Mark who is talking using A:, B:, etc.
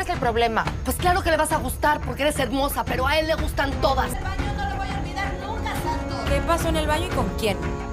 A: ¿cuál es el problema? Pues claro que le vas a gustar porque eres hermosa, pero a él le gustan todas. El baño no lo voy a olvidar nunca, Santo.
B: ¿Qué pasó en el baño y con quién?